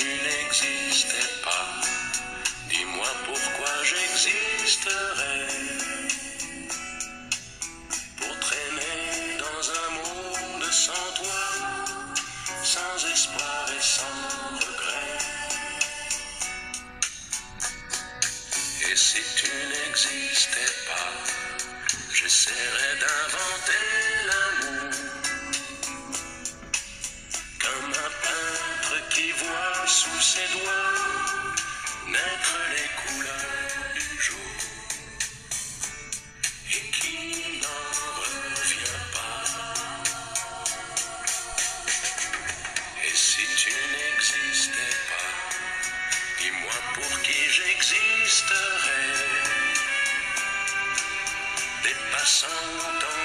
tu n'existais pas, dis-moi pourquoi j'existerais. Pour traîner dans un monde sans toi, sans espoir et sans regret. Et si tu n'existais pas, j'essaierais d'inventer la dis-moi pour qui j'existerais. Des passants